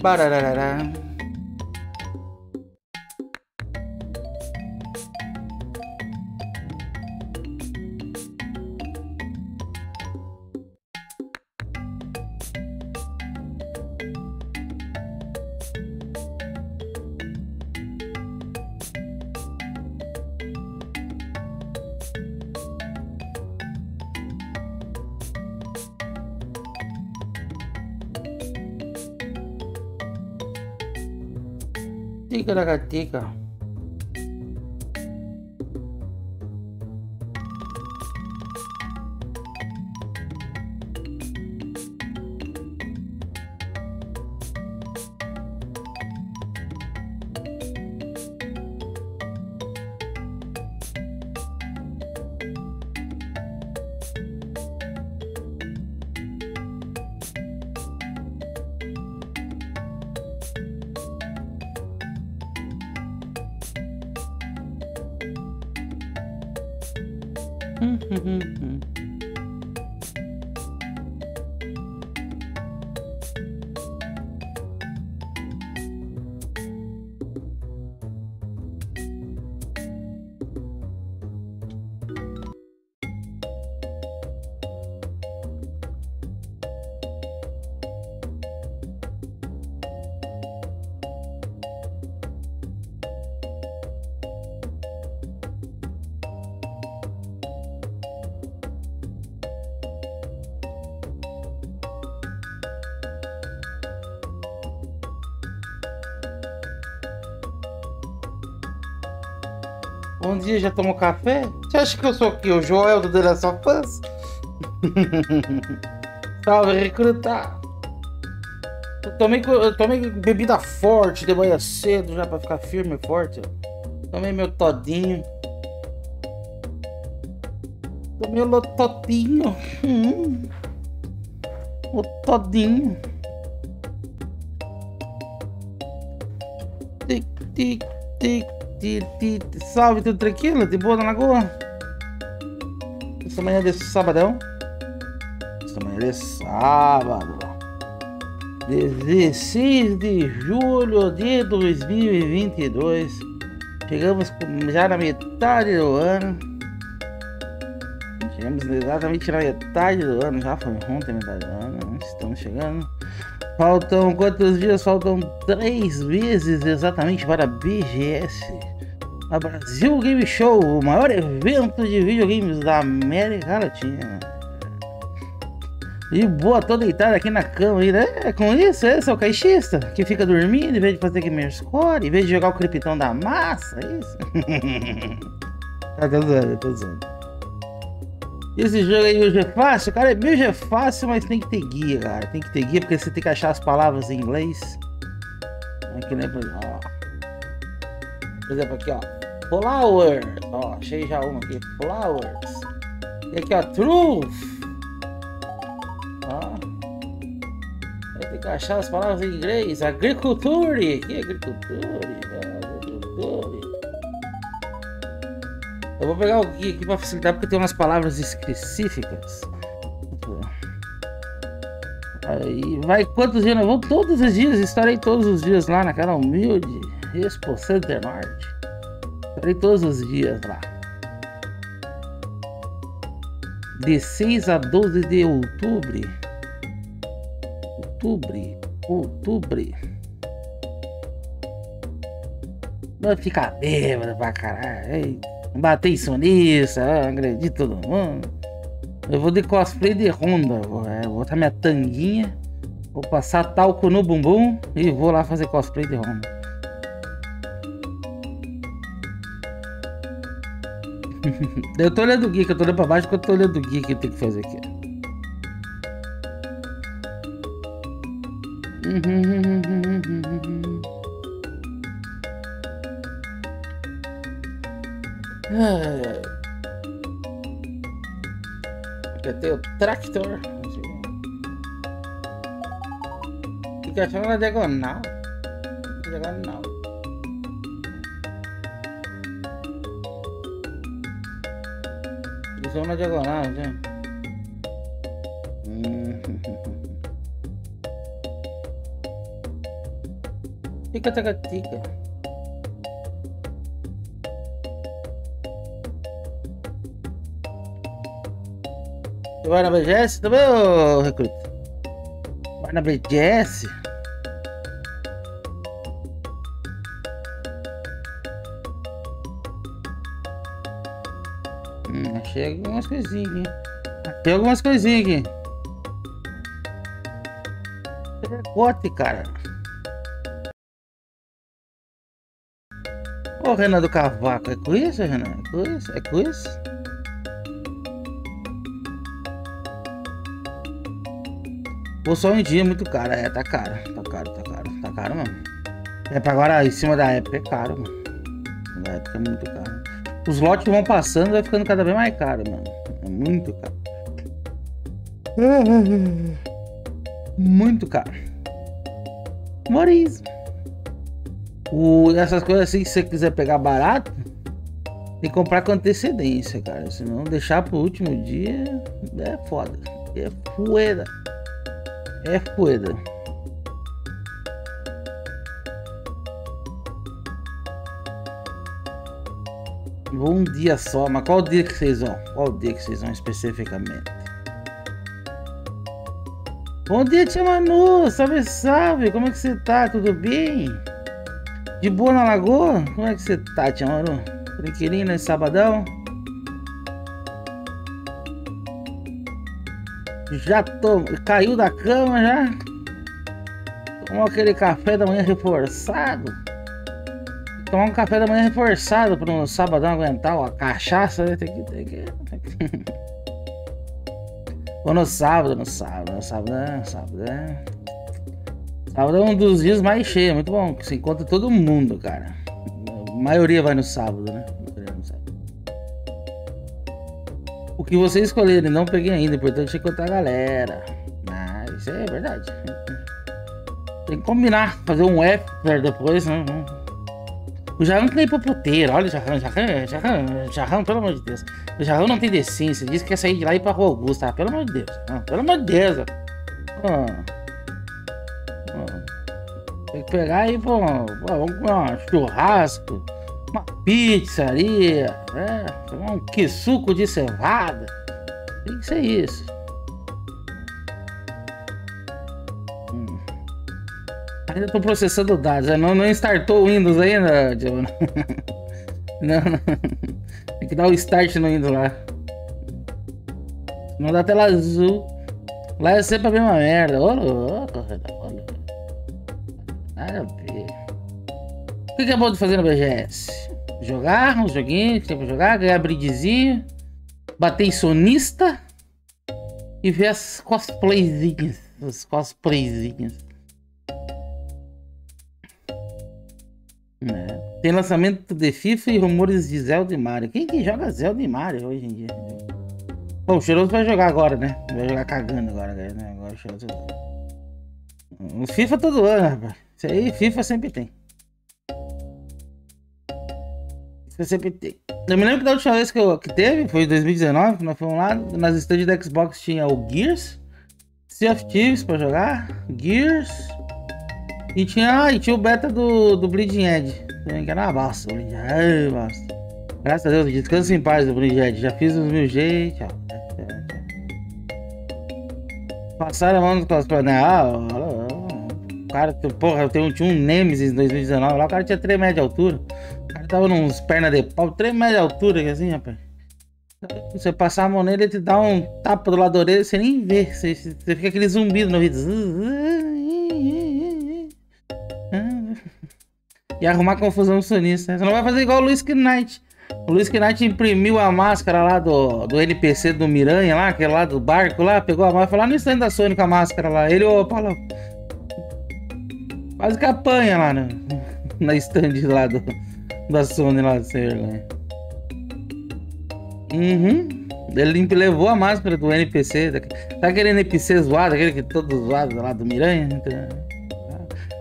爸来了奶奶 Barararará. Tica-taca-tica. Bom dia, já tomou café? Você acha que eu sou aqui, o Joel do The Last? Salve, recrutar! Eu tomei, eu tomei bebida forte de manhã cedo já pra ficar firme e forte. Tomei meu todinho. Tomei o lototinho. Hum. O todinho. Tic, tic, tic. Salve, tudo tranquilo? De boa na lagoa? Essa manhã de sabadão. Essa manhã de sábado. 16 de julho de 2022. Chegamos já na metade do ano. Chegamos exatamente na metade do ano. Já foi ontem metade do ano. Estamos chegando. Faltam quantos dias? Faltam três meses exatamente para a BGS. A Brasil Game Show, o maior evento de videogames da América Latina. E boa, tô deitado aqui na cama ainda. É, com isso, esse é o caixista que fica dormindo em vez de fazer gamer score, em vez de jogar o criptão da massa, é isso? tá zoando, tô zoando. Esse jogo aí hoje é fácil, cara. Hoje é fácil, mas tem que ter guia, cara. Tem que ter guia porque você tem que achar as palavras em inglês. Aqui, né? Ó. Por exemplo, aqui, ó. Flowers. Ó, achei já uma aqui. Flowers. E aqui, ó. Truth. Ó. Vai ter que achar as palavras em inglês. Agriculture. Que agriculture? Agriculture. Eu vou pegar o guia aqui para facilitar porque tem umas palavras específicas. Aí vai quantos dias? Vou todos os dias, estarei todos os dias lá naquela humilde Expo Center Norte. Estarei todos os dias lá. De 6 a 12 de outubro. Outubro. Outubro. Vai ficar bêbado pra caralho. Eita bater sonista, agredir todo mundo. Eu vou de cosplay de Honda. Vou, é, vou botar minha tanguinha, vou passar talco no bumbum e vou lá fazer cosplay de Honda. eu tô olhando o que eu tô olhando pra baixo porque eu tô olhando o guia que eu tenho que fazer aqui. Ai, Aqui tem o tractor. Achando na diagonal. Diagonal. Só na diagonal, gente. Tica, vai na BGS também, ô recruta? Vai na BGS? Hum, achei algumas coisinhas aqui. Tem algumas coisinhas aqui. Recorte, cara. Ô, Renan do Cavaco, é com isso, Renan? É com isso? É com isso? Pô, só um dia é muito caro. É, tá caro. Tá caro, tá caro. Tá caro, mano. É pra agora, em cima da época, é caro, mano. Na época é muito caro. Os lotes vão passando, vai ficando cada vez mais caro, mano. É muito caro. Muito caro. Maurício. O, essas coisas assim, se você quiser pegar barato, tem que comprar com antecedência, cara. Senão deixar pro último dia é foda. É poeira. É poeira. Vou um dia só, mas qual dia que vocês vão? Qual dia que vocês vão especificamente? Bom dia, tia Manu! Salve, salve! Como é que você tá? Tudo bem? De boa na lagoa? Como é que você tá, tia Manu? Tranquilinho nesse sabadão? Já tô... caiu da cama já? Tomou aquele café da manhã reforçado? Tomar um café da manhã reforçado para no sabadão aguentar a cachaça, né? Tem que... Tem que... Ou no sábado, no sábado, no sábado, é, sábado é. Sábado é um dos dias mais cheios, muito bom, que você encontra todo mundo, cara. A maioria vai no sábado, né? Que você escolher, não peguei ainda, importante é encontrar a galera. Ah, isso é verdade. Tem que combinar, fazer um F depois, né? O Jarrão que nem pra puteiro, olha o Jarrão, Jarrão, Jarrão, Jarrão, pelo amor de Deus. O Jarrão não tem decência, diz que quer sair de lá e ir pra Rua Augusta, ah, pelo amor de Deus. Não, pelo amor de Deus. Ah, ah. Tem que pegar e, pô, comer um churrasco, uma pizzaria, né? Um que suco de cevada. Tem que ser isso. Ainda tô processando dados. Não, não startou o Windows ainda, John. Não, não. Tem que dar o start no Windows lá. Não dá tela azul. Lá é sempre a mesma merda. Ô louco, olha. Nada a ver. Que, bom de fazer no BGS? Jogar uns joguinhos que tem pra jogar, ganhar brindezinho, bater em sonista e ver as cosplayzinhas. As cosplayzinhas. É. Tem lançamento de FIFA e rumores de Zelda e Mario. Quem que joga Zelda e Mario hoje em dia? Bom, o Cheiroso vai jogar agora, né? Vai jogar cagando agora, né? Agora o Cheiroso... O FIFA todo ano, rapaz. Isso aí, FIFA sempre tem. FIFA sempre. Eu me lembro que da última vez que, eu, que teve, foi em 2019, que nós fomos lá, nas stands da Xbox tinha o Gears, Sea of Thieves pra jogar, Gears, e tinha, ah, e tinha o beta do, do Bleeding Edge. Que era uma bosta. Ai, bosta. Graças a Deus, descansa em paz do Bleeding Edge. Já fiz os mil G tchau. Passaram a mão no cosplay, né? Ah, cara, porra, eu tenho, tinha um Nemesis em 2019 lá, o cara tinha 3 metros de altura. O cara tava nos pernas de pau, 3 metros de altura, assim, rapaz. Você passar a mão nele, ele te dá um tapa do lado da orelha, você nem vê. Você, você fica aquele zumbido no ouvido. e arrumar confusão sonista. Você não vai fazer igual o Luiz Knight. O Luiz Knight imprimiu a máscara lá do, do NPC do Miranha, lá, aquele lá do barco lá, pegou a máscara, foi lá no stand da Sony com a máscara lá. Ele, ô, Paulo, quase que apanha lá no, na stand lá do, da Sony lá, sem vergonha. Uhum. Ele levou a máscara do NPC. Tá aquele NPC zoado, aquele que todo zoado lá do Miranha?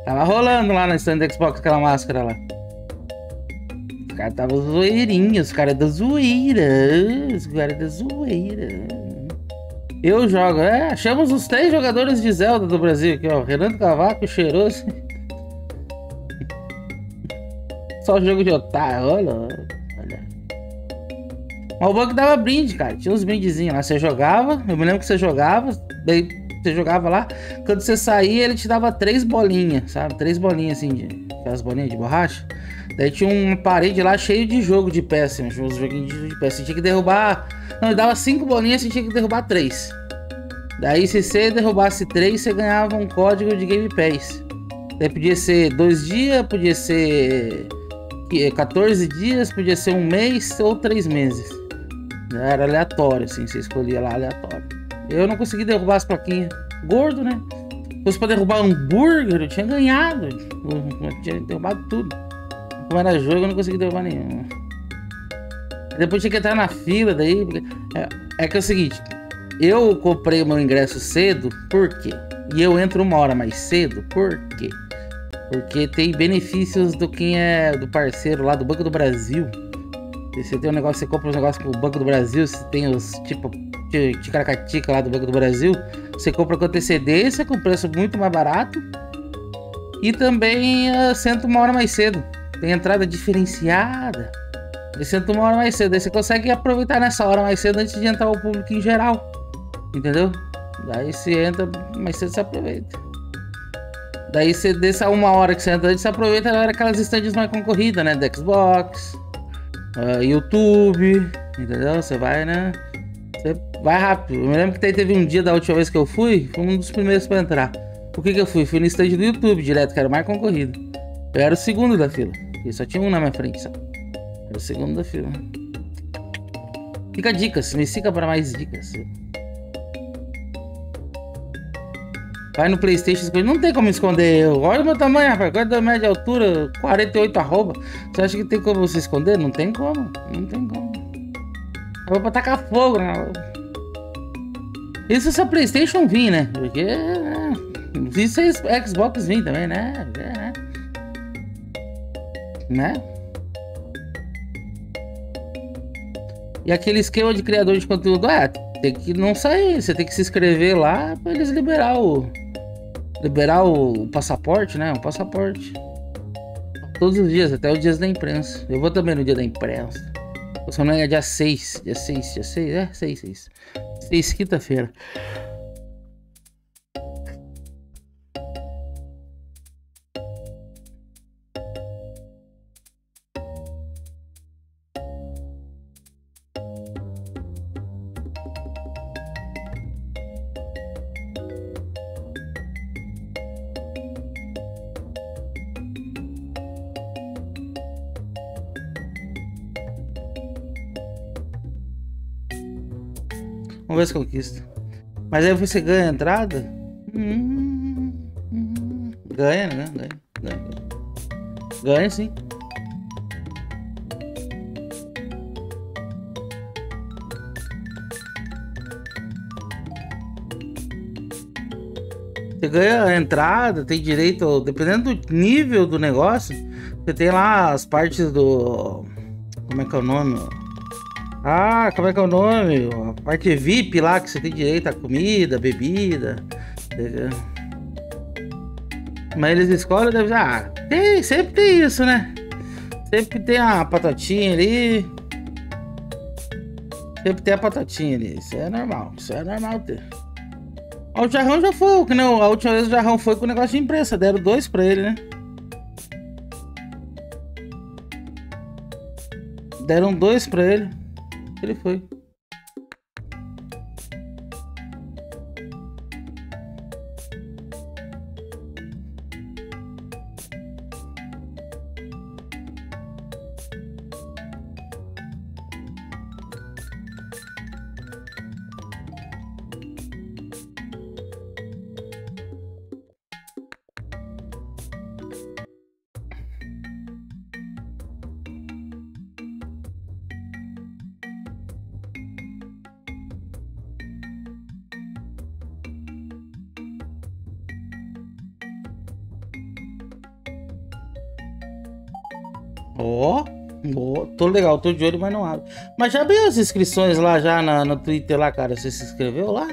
Tava rolando lá na stand do Xbox aquela máscara lá. Os caras tava zoeirinho, os caras da zoeira. Os caras da zoeira. Eu jogo, é, achamos os três jogadores de Zelda do Brasil aqui, ó. Renato Cavaco, Cheiroso. Só jogo de otário, olha, olha. Mas o banco dava brinde, cara. Tinha uns brindezinhos lá. Você jogava, eu me lembro que você jogava, daí você jogava lá. Quando você saía, ele te dava três bolinhas, sabe? Três bolinhas assim, de, aquelas bolinhas de borracha. Daí tinha uma parede lá cheio de jogo de peça, uns joguinhos de peça. Você tinha que derrubar. Não, ele dava cinco bolinhas, você tinha que derrubar três. Daí, se você derrubasse três, você ganhava um código de Game Pass. Daí podia ser dois dias, podia ser 14 dias, podia ser um mês ou três meses. Era aleatório, assim, você escolhia lá aleatório. Eu não consegui derrubar as plaquinhas. Gordo, né? Se fosse pra derrubar hambúrguer, eu tinha ganhado. Eu tinha derrubado tudo. Como era jogo, eu não consegui derrubar nenhum. Depois tinha que entrar na fila daí. É, é que é o seguinte, eu comprei o meu ingresso cedo, por quê? E eu entro uma hora mais cedo, por quê? Porque tem benefícios do quem é do parceiro lá do Banco do Brasil. Você tem um negócio, você compra um negócio com o Banco do Brasil, você tem os tipo ticaracatica lá do Banco do Brasil, você compra com antecedência, com preço muito mais barato. E também uh, senta uma hora mais cedo. Tem entrada diferenciada. Ele senta uma hora mais cedo. Aí você consegue aproveitar nessa hora mais cedo antes de entrar o público em geral. Entendeu? Daí você entra mais cedo você aproveita. Daí você dessa uma hora que você entra você aproveita aquelas estandes mais concorridas, né? Do Xbox, uh, YouTube, entendeu? Você vai, né? Você vai rápido. Eu me lembro que teve um dia da última vez que eu fui, foi um dos primeiros para entrar. Por que, que eu fui? Fui no stand do YouTube direto, que era o mais concorrido. Eu era o segundo da fila. E só tinha um na minha frente. Era o segundo da fila. Fica dicas, me siga para mais dicas. Vai no Playstation, não tem como esconder eu. Olha o meu tamanho, rapaz. Agora da média altura, 48 arroba. Você acha que tem como você esconder? Não tem como. Não tem como. Eu vou pra tacar fogo, né? Isso se a Playstation vir, né? Porque. É, vi se Xbox vir também, né? É, né? Né? E aquele esquema de criador de conteúdo, é, tem que não sair, você tem que se inscrever lá para eles liberar o liberar o, passaporte, né? O passaporte. Todos os dias, até os dias da imprensa. Eu vou também no dia da imprensa. Só não é dia 6. Dia 6, dia 6, é 6, 6. 6, quinta-feira. Se conquista. Mas aí você ganha a entrada? Ganha, né? Ganha, ganha. Ganha sim. Você ganha a entrada, tem direito, dependendo do nível do negócio, você tem lá as partes do. Como é que é o nome? Ah, como é que é o nome? A parte VIP lá que você tem direito a comida, bebida. Mas eles escolhem, deve ah, tem, sempre tem isso, né? Sempre tem a patatinha ali. Sempre tem a patatinha ali. Isso é normal. Isso é normal ter. O Jarrão já foi, que não, a última vez o Jarrão foi com o negócio de imprensa, deram dois pra ele, né? Deram dois pra ele. Ele foi. Ó, tô legal, tô de olho, mas não abre. Mas já abriu as inscrições lá já na, no Twitter lá, cara. Você se inscreveu lá?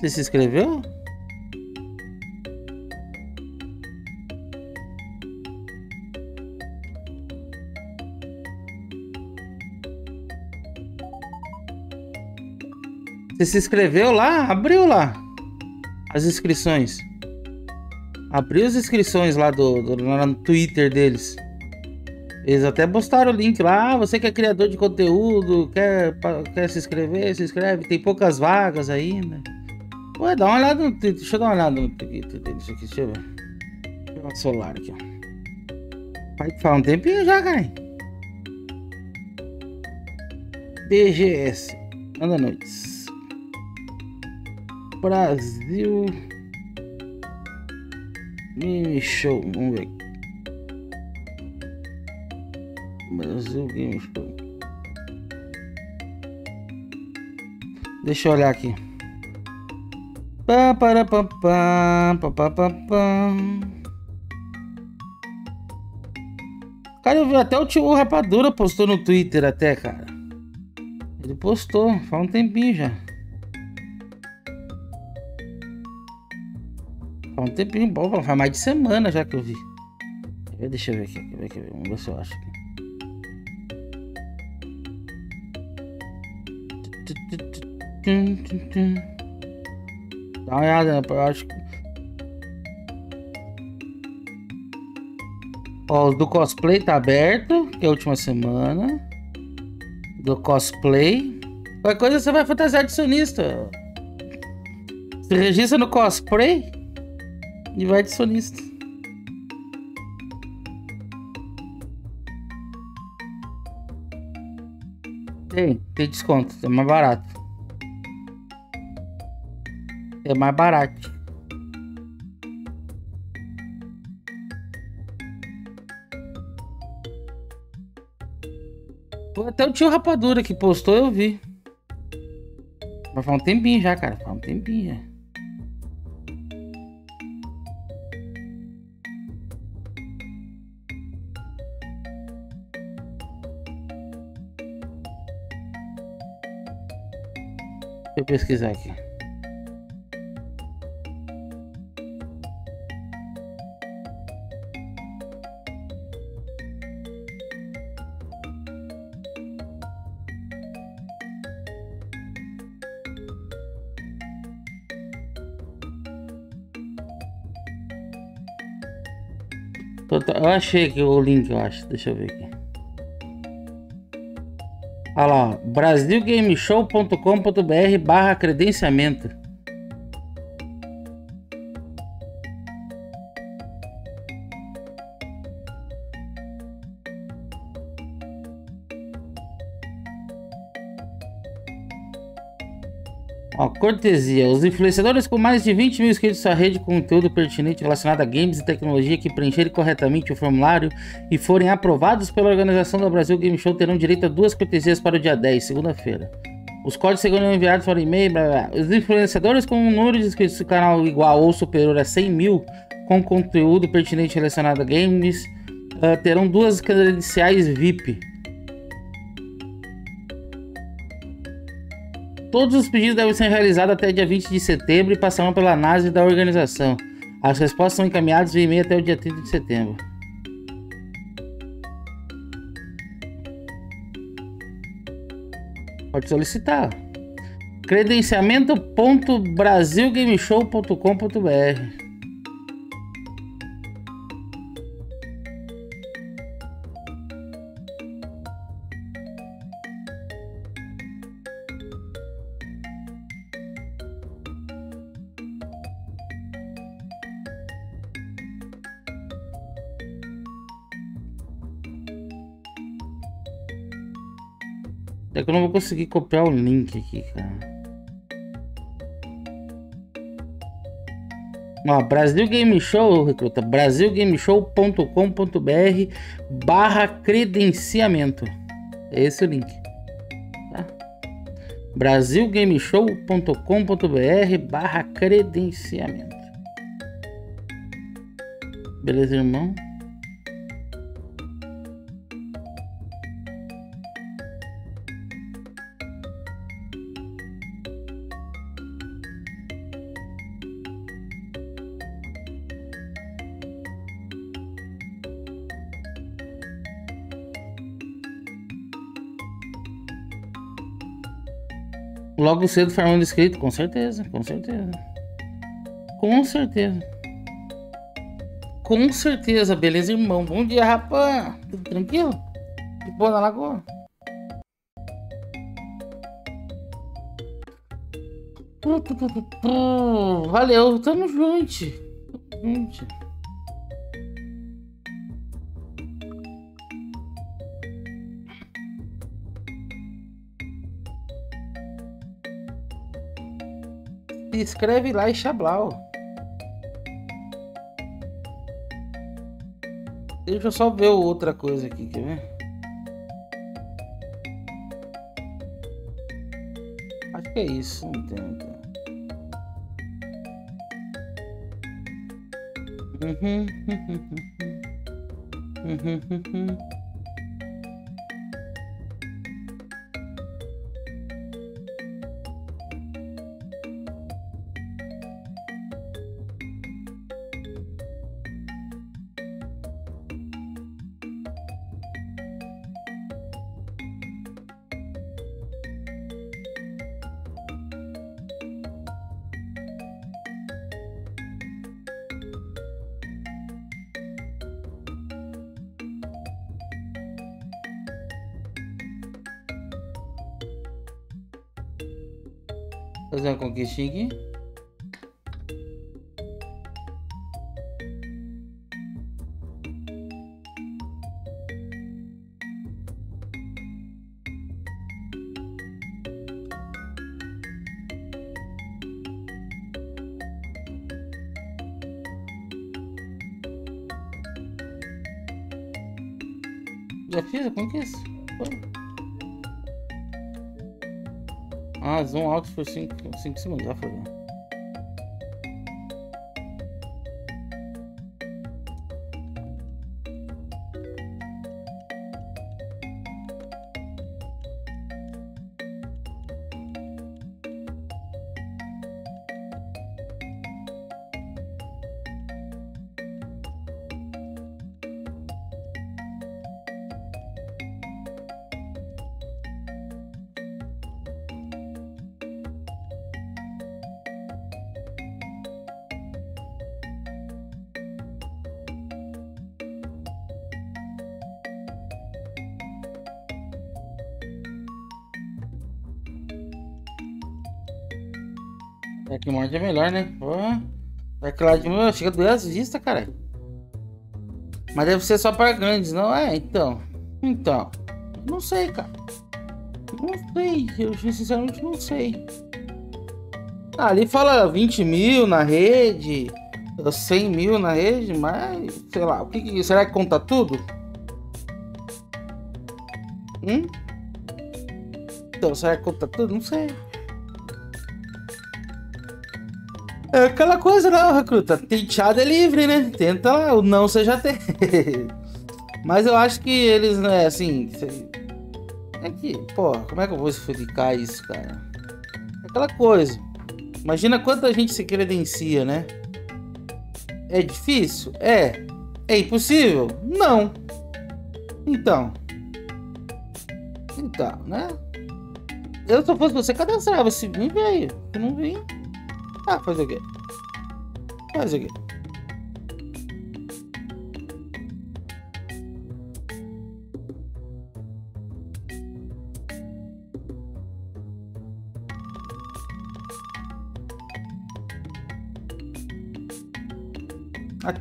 Você se inscreveu? Você se inscreveu lá? Abriu lá as inscrições. Abriu as inscrições lá do, do lá no Twitter deles. Eles até postaram o link lá. Ah, você que é criador de conteúdo, quer, quer se inscrever, se inscreve. Tem poucas vagas ainda. Ué, dá uma olhada no Twitter. Deixa eu dar uma olhada no Twitter deles aqui. Deixa eu ver. Deixa eu pegar o celular aqui, ó. Faz, faz um tempinho já, cara. BGS. Anda noites. Brasil. Game Show. Vamos ver. Brasil Game Show. Deixa eu olhar aqui. Pá, para, pá, pá, pá, pá, pá, pá. Cara, eu vi até o tio Rapadura postou no Twitter até, cara. Ele postou, faz um tempinho já. Um tempinho bom, faz mais de semana já que eu vi. Deixa eu ver aqui, ver, quer ver, vamos ver se eu acho aqui. Dá uma olhada, eu acho que. Ó, o do cosplay tá aberto, que é a última semana. Do cosplay. Qualquer coisa você vai fantasiar de sonista. Se registra no cosplay e vai de sonista. Tem, tem desconto, é mais barato. É mais barato. Até o tio Rapadura que postou, eu vi. Mas faz um tempinho já, cara. Faz um tempinho já. Eu pesquisar aqui. Eu achei aqui o link, eu acho. Deixa eu ver aqui. Olha lá, brasilgameshow.com.br barra credenciamento. Cortesia. Os influenciadores com mais de 20 mil inscritos à rede com conteúdo pertinente relacionado a games e tecnologia que preencherem corretamente o formulário e forem aprovados pela organização da Brasil Game Show terão direito a duas cortesias para o dia 10, segunda-feira. Os códigos serão enviados para e-mail. Blá, blá. Os influenciadores com um número de inscritos no canal igual ou superior a 100 mil com conteúdo pertinente relacionado a games uh, terão duas credenciais VIP Todos os pedidos devem ser realizados até dia 20 de setembro e passarão pela análise da organização. As respostas são encaminhadas via e-mail até o dia 30 de setembro. Pode solicitar. credenciamento.brasilgameshow.com.br eu não vou conseguir copiar o link aqui, cara. Ó, Brasil Game Show, recruta, brasilgameshow.com.br barra credenciamento. É esse o link. Tá? brasilgameshow.com.br barra credenciamento. Beleza, irmão? Logo cedo farmando inscrito, com certeza, com certeza. Com certeza. Com certeza, beleza, irmão. Bom dia, rapaz. Tudo tranquilo? De boa na lagoa? Valeu, tamo junto. Tamo junto. Se inscreve lá e Xablau. Deixa eu só ver outra coisa aqui, quer ver? Acho que é isso, não tem. Não. Uhum. Fazer uma conquistinha aqui. Por 5 segundos, já foi. Né? É melhor, né? Pô. Dark Light meu, chega a doer as vistas, cara. Mas deve ser só para grandes, não é? Então. Então. Não sei, cara. Não sei. Eu sinceramente não sei. Ah, ali fala 20 mil na rede. 100 mil na rede, mas sei lá. O que, que será que conta tudo? Hum? Então, será que conta tudo? Não sei. É aquela coisa, né, recruta? Tenteado é livre, né? Tenta lá, o não você já tem. Mas eu acho que eles, né, assim. É que, pô, como é que eu vou explicar isso, cara? É aquela coisa. Imagina quanta gente se credencia, né? É difícil? É. É impossível? Não. Então. Então, né? Eu, se eu fosse você, cadastrava. Se vir, veio. Se não vir. Ah, fazer o quê? Fazer o quê? A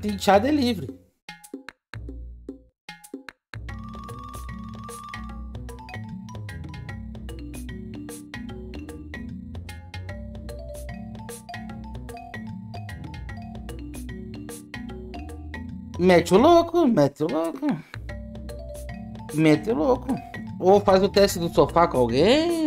é livre. Mete o louco, mete o louco. Mete o louco. Ou faz o teste do sofá com alguém,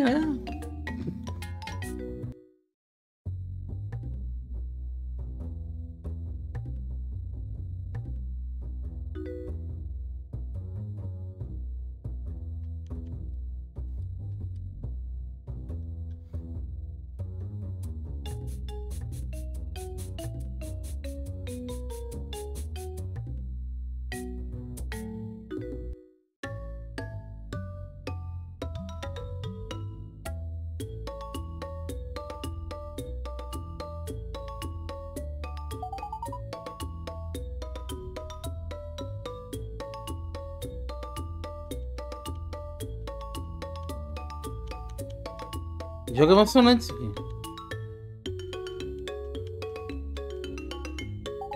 Jogo emocionante isso aqui.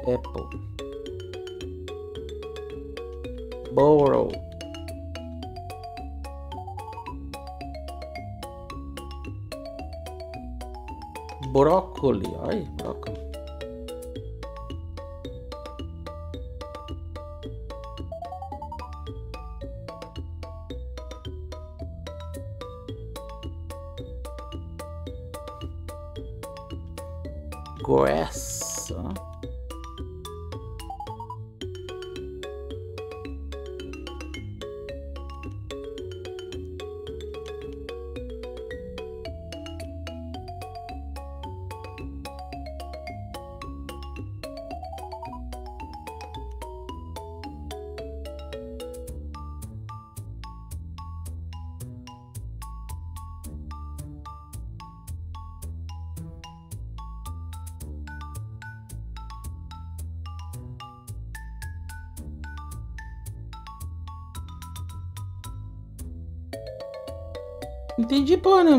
Apple. Borrow. Brócoli. Ai, brócoli. Grass.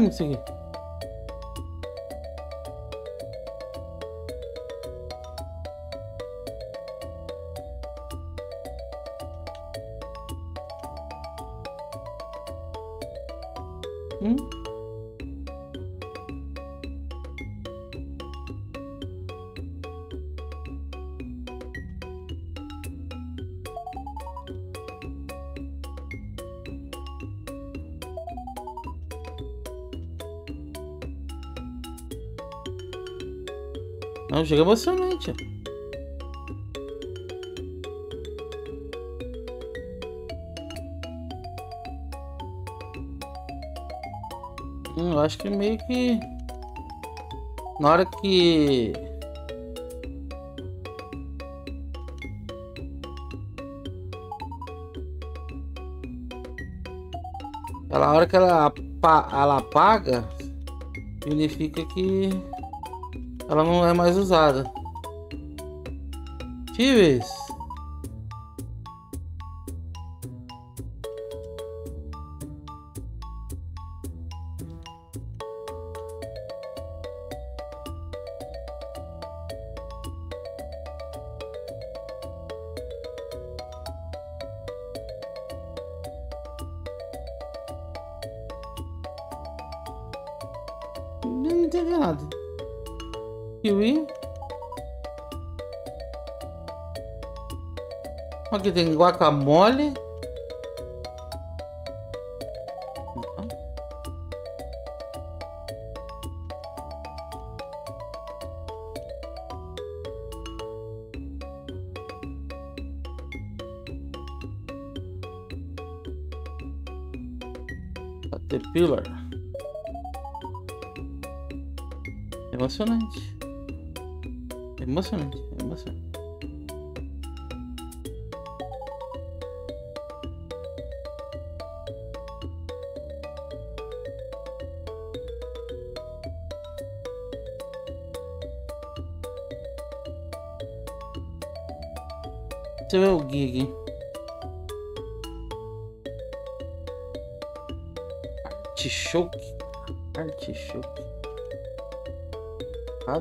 Porra chega emocionante. Hum, eu acho que meio que. Na hora que. Aquela hora que ela, ela apaga, significa que ela não é mais usada. Tíveis. Guacamole.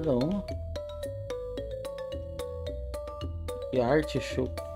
Cada uma. E artichoke.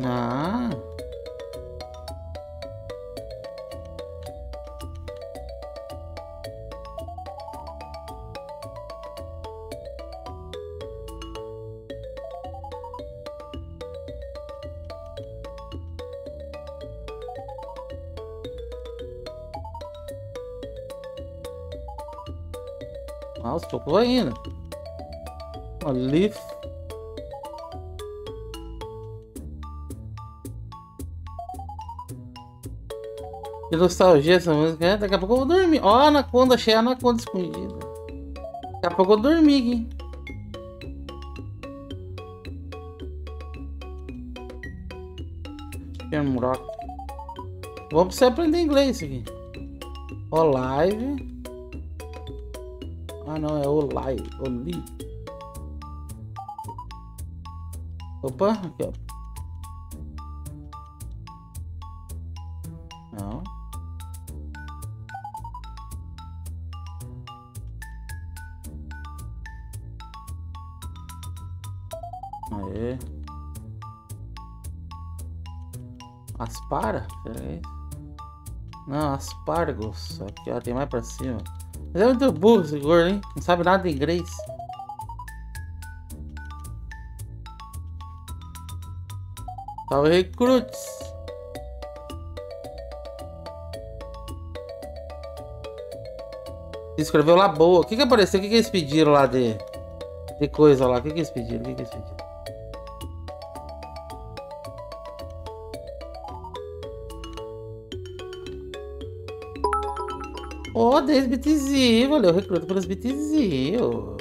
Ah. Aos tocou ainda. indo. Ali Que nostalgia essa música. É, daqui a pouco eu vou dormir. Ó, a anaconda, achei a anaconda escondida. Daqui a pouco eu vou dormir aqui. Shamrock. Vamos você aprender inglês aqui. O live. Ah não, é o live. O li. Opa, aqui ó. É Não, aspargos. Aqui ó, tem mais pra cima. Mas é muito burro esse gordo, hein? Não sabe nada de inglês. Salve recrutes! Escreveu lá boa. O que que apareceu? O que que eles pediram lá de, de coisa lá? O que que eles pediram? O que que eles pediram? Oh, 10 bitzinhos, valeu, recruta pelos bitzinhos.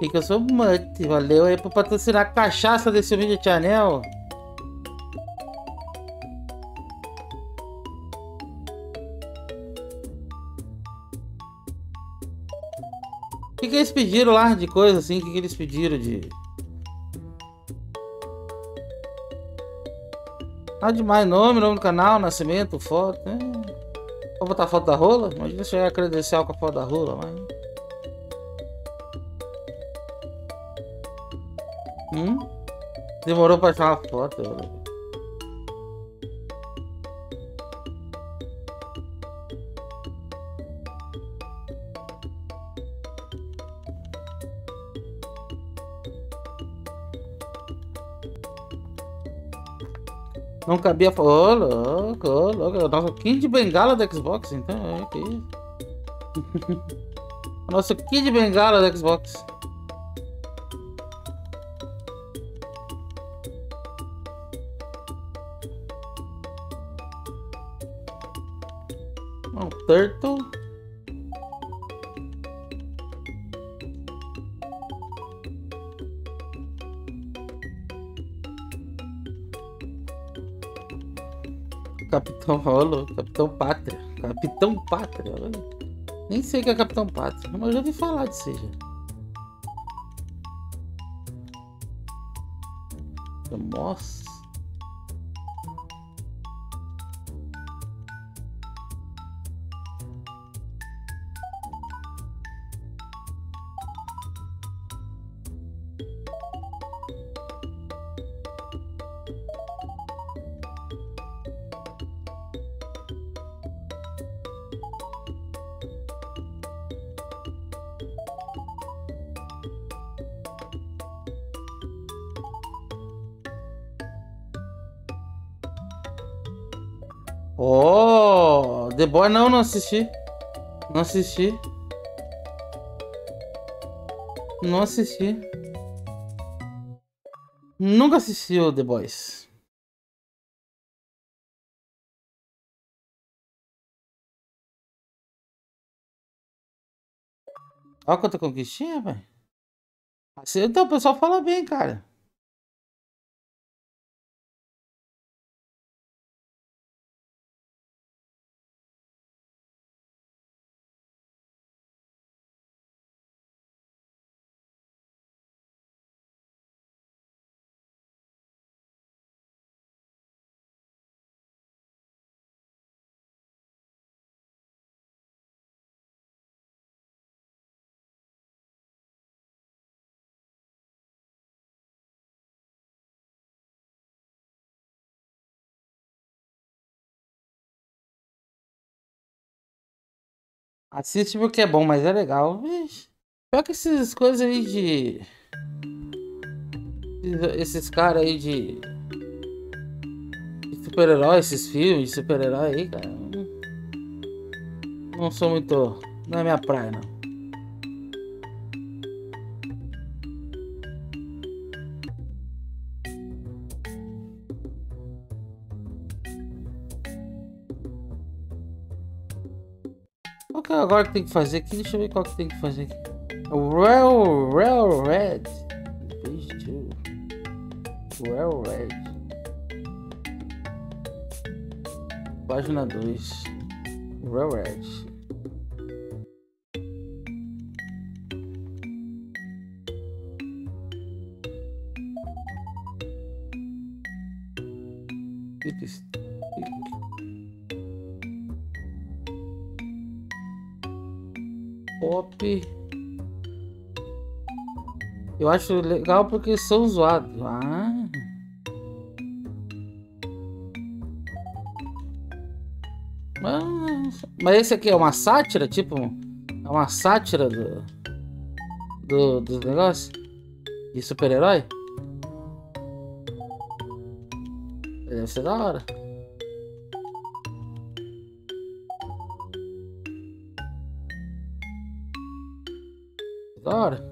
que eu sou mute, valeu aí por patrocinar a cachaça desse vídeo channel. O que, que eles pediram lá de coisa assim? O que, que eles pediram de. Nada demais, nome, nome do canal, nascimento, foto. Né? Vou botar a foto da rola? Imagina se eu credencial com a foto da rola, mas... Hum? Demorou pra achar uma foto. Não cabia. Ô, oh, louco, ô, louco. Nossa, Kid Bengala do Xbox, então. É, que isso. Nossa, Kid Bengala do Xbox. Um turtle. Capitão Rolo, Capitão Pátria. Capitão Pátria, Nem sei o que é Capitão Pátria, mas já ouvi falar disso já. Nossa. Oh, The Boy não, não assisti. Não assisti. Não assisti. Nunca assisti o The Boys. Olha quanta conquistinha, velho. Assim, então o pessoal fala bem, cara. Assiste porque é bom, mas é legal. Vixe. Pior que essas coisas aí de. Esses caras aí de. de super-herói, esses filmes de super-herói aí, cara. Não sou muito. Não é minha praia, não. Que é agora que tem que fazer aqui? Deixa eu ver qual que tem que fazer aqui. Rail, Railred. Page 2. Railred. Página 2. Railred. Eu acho legal porque são zoados. Ah. Mas, mas esse aqui é uma sátira? Tipo, é uma sátira do, do, dos negócios? De super-herói? Deve ser da hora. Da hora.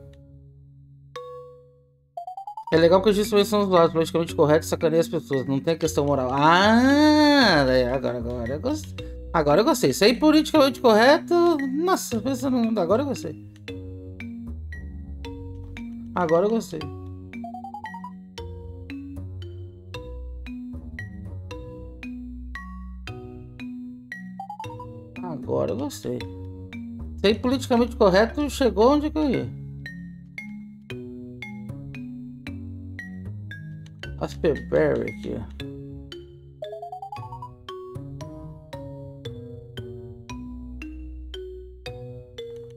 É legal que os instrumentos são usados politicamente corretos sacaneia as pessoas. Não tem questão moral. Ah, agora, agora eu gostei. Agora eu gostei. Isso politicamente correto. Nossa, pensando. Agora eu gostei. Agora eu gostei. Agora eu gostei. Sei politicamente correto, chegou onde eu ia. Ó.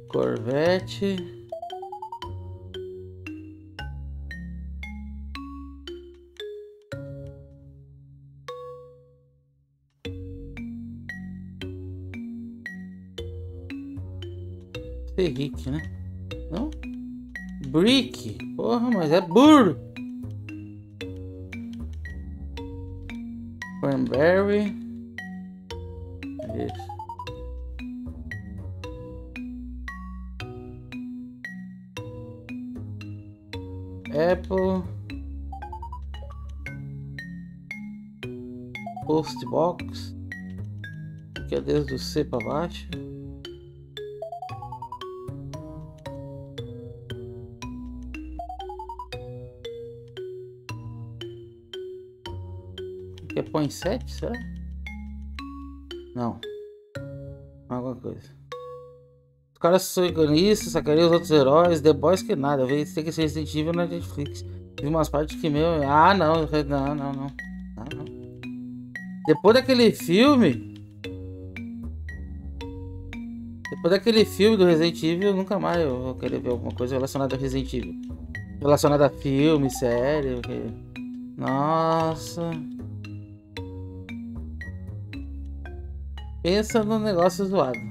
Corvette. Ferrique, né? Não? Brick. Porra, mas é burro. Cranberry. Isso. Apple. Postbox. Que é desde o C para baixo. Põe 7, será? Não. Alguma coisa. Os caras são egoístas, sacaneiam os outros heróis, The Boys que nada, veio tem que ser Resident Evil na Netflix. Vi umas partes que meu. Ah não, não, não, não. Ah, não. Depois daquele filme. Depois daquele filme do Resident Evil, nunca mais eu vou querer ver alguma coisa relacionada a Resident Evil. Relacionada a filme, série. Nossa. Pensa no negócio zoado.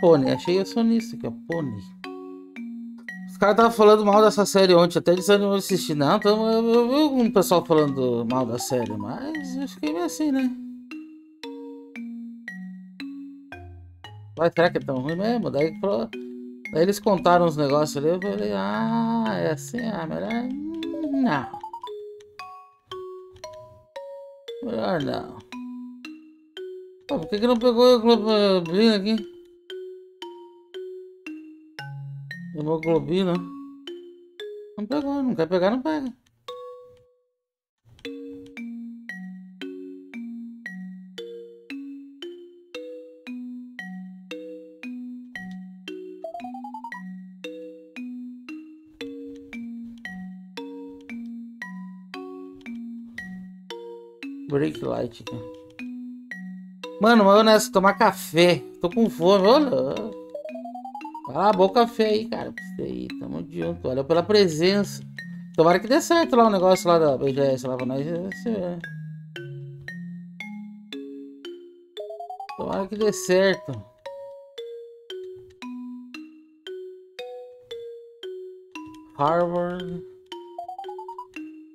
Pony, achei ó, Pony. Os caras estavam falando mal dessa série ontem, até eles não assistir, não. Então eu, eu, vi um pessoal falando mal da série, mas eu fiquei meio assim, né? Vai, será que é tão ruim mesmo? Daí. Daí eles contaram uns negócios ali, eu falei, ah, é assim, ah, melhor não. Melhor não. Pô, por que, que não pegou o Globulina aqui? Hemoglobina. Não pegou, não quer pegar, não pega. Break light. Mano, eu nessa tomar café. Tô com fome, olha. Cala a boca café aí, cara. Pra você aí, tamo junto. Olha pela presença. Tomara que dê certo lá o negócio lá da BGS lá pra nós. Você... Tomara que dê certo. Harvard.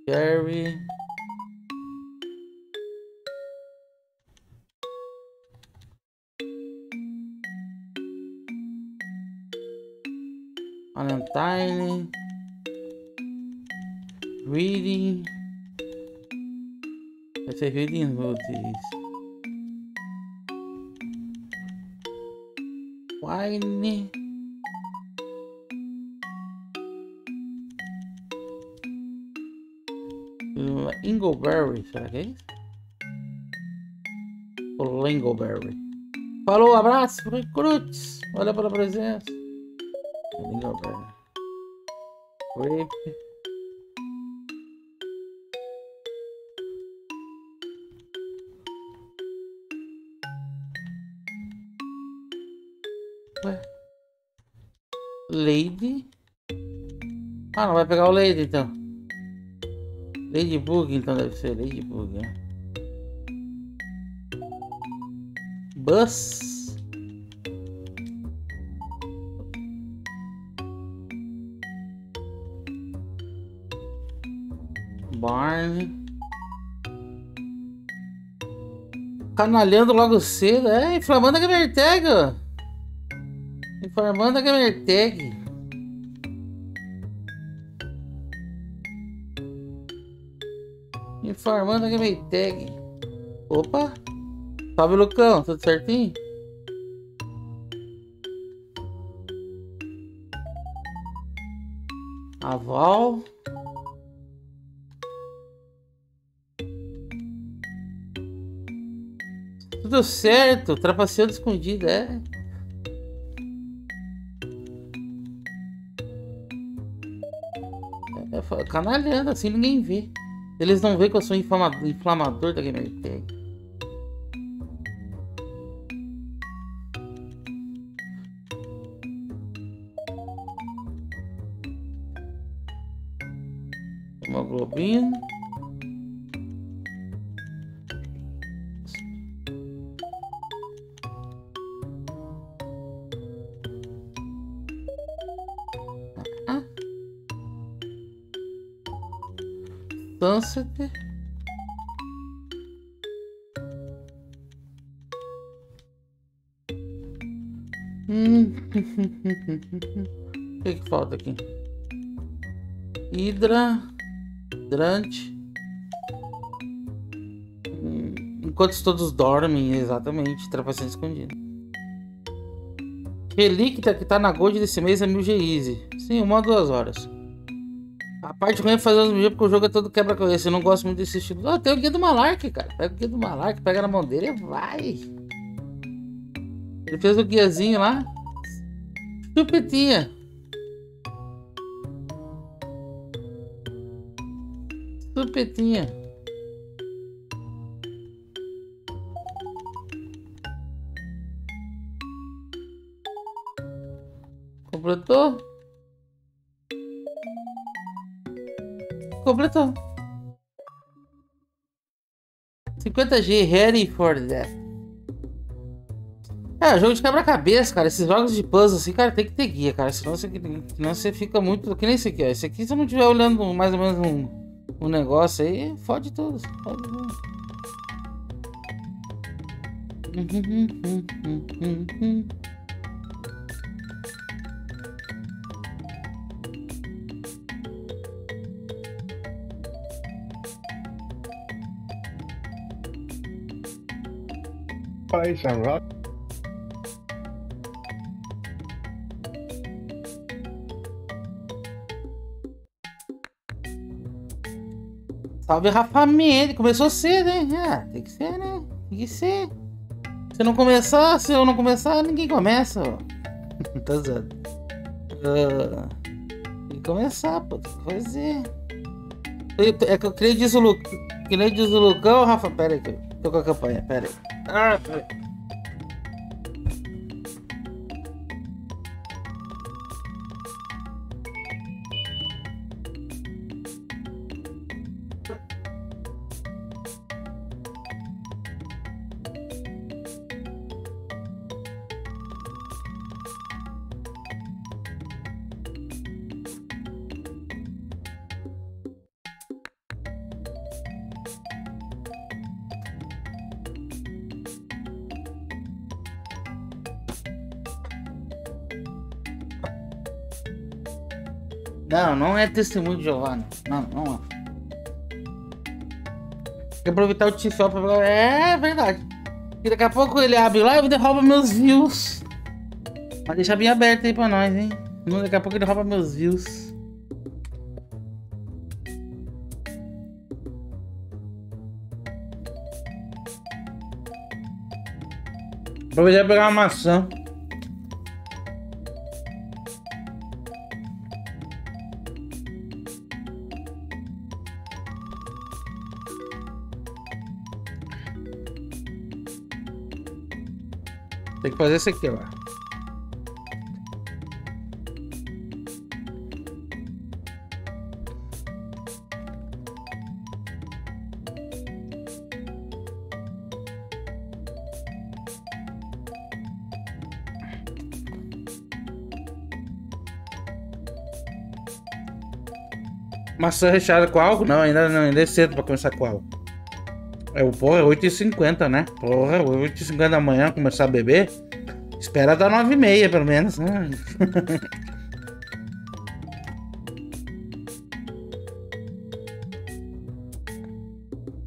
Jerry. Valentine. Reading. I say Reading Notes. Wine. Mm, Ingleberry, será que é isso? O Lingleberry. Falou, abraço, recruits. Olha pela presença. Lingleberry. Ué. Lady. Ah, não vai pegar o Lady então. Ladybug, então deve ser Ladybug, né? Bus. Barn. Canalhando logo cedo. É, inflamando a Gamertag, ó. Inflamando a Gamertag. Informando aqui minha tag. Opa! Salve Lucão, tudo certinho? Aval. Tudo certo, trapaceando escondido, é. é. É, canalhando, assim ninguém vê. Eles não veem que eu sou inflamador, inflamador da Gamertag. Hemoglobina. Sunset. Hum. o que, que falta aqui? Hidra. Hidrante. Hum. Enquanto todos dormem, exatamente. Trapaceando escondido. Relíquia que tá na Gold desse mês é 1000 G Easy. Sim, uma ou duas horas. Parte ruim é fazer os vídeos porque o jogo é todo quebra-cabeça. Eu não gosto muito desse estilo. Ah, tem o guia do Malark, cara. Pega o guia do Malark, pega na mão dele e vai. Ele fez o guiazinho lá. Chupetinha. Chupetinha. Completou? Completou. 50G, ready for that. É, jogo de quebra-cabeça, cara. Esses jogos de puzzle, assim, cara, tem que ter guia, cara. Senão você, senão você fica muito. Que nem esse aqui, ó. Esse aqui, se não estiver olhando mais ou menos um, um negócio aí, fode tudo. Fode tudo. Salve Rafa Mendes, começou cedo, hein? É, tem que ser, né? Tem que ser. Se não começar, se eu não começar, ninguém começa, tá zoando. Uh, tem que começar, pô, tem que fazer. É que eu creio Lu... que diz o Lucão, Rafa, pera aí, tô com a campanha, pera aí. Ah, Não, é testemunho de Jeová, não. Não, não é. Tem que aproveitar o Tifel pra... É verdade. E daqui a pouco ele abre live e derruba meus views. Mas deixa bem aberto aí pra nós, hein? Daqui a pouco ele rouba meus views. Aproveitar pegar uma maçã. Fazer isso aqui, ó. Maçã recheada com álcool? Não, ainda não, ainda é cedo pra começar com álcool. É, porra, é 8h50, né? Porra, 8h50 da manhã começar a beber. Espera dar 9h30, pelo menos, né?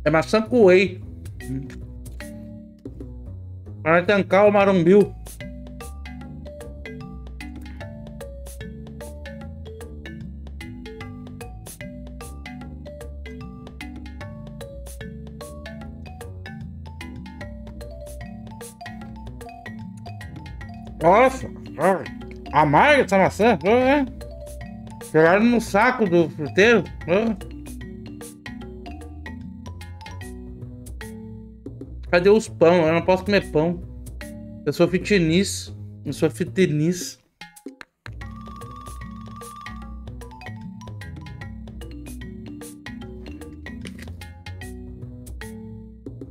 é maçã com whey. Para tancar o marumbil. Amarga essa maçã. É. Jogaram no saco do fruteiro. Cadê os pão? Eu não posso comer pão. Eu sou fitness. Eu sou fitness.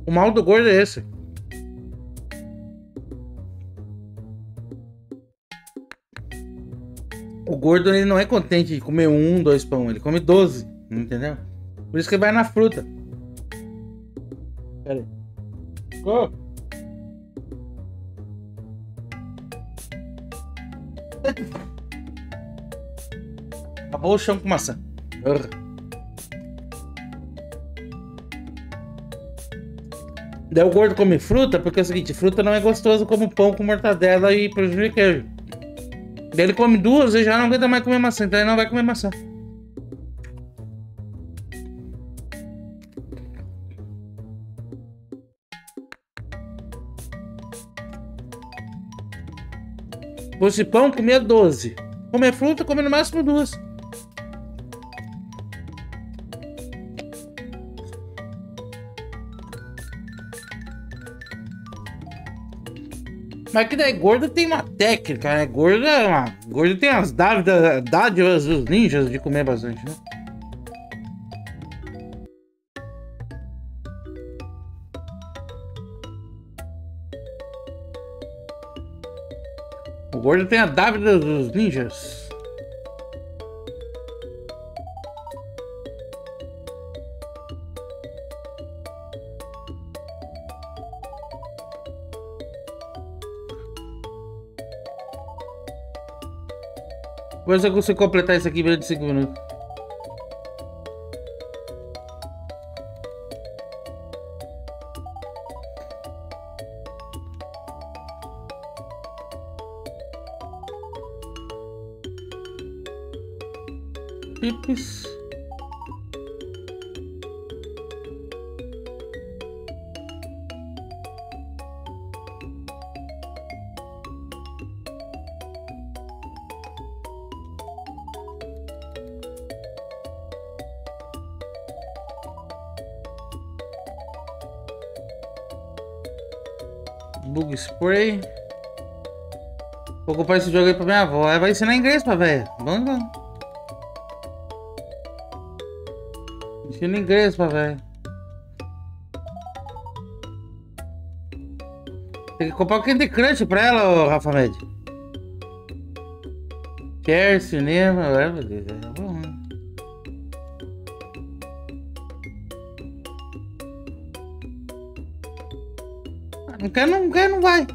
O mal do gordo é esse. Gordo ele não é contente de comer um, dois pão, ele come doze, entendeu? Por isso que ele vai na fruta. Pera aí. Oh. Acabou o chão com maçã. Daí o gordo come fruta, porque é o seguinte, fruta não é gostoso como pão com mortadela e prejuízo de queijo. Daí ele come duas e já não aguenta mais comer maçã, então ele não vai comer maçã. Fosse pão, comia 12. Comer fruta, come no máximo duas. Mas que daí, gordo tem uma técnica, né? Gordo, uma... gordo tem as dádivas dos ninjas de comer bastante, né? O gordo tem a dádiva dos ninjas. Ver se eu consigo completar isso aqui em menos de 5 minutos. Comprar esse jogo aí pra minha avó. Ela vai ensinar inglês pra velha. Vamos, vamos. Ensina inglês pra velha. Tem que comprar o Candy Crush pra ela, Rafa Med. Quer cinema, é, meu Deus. É bom. Não quer, não quer, não vai.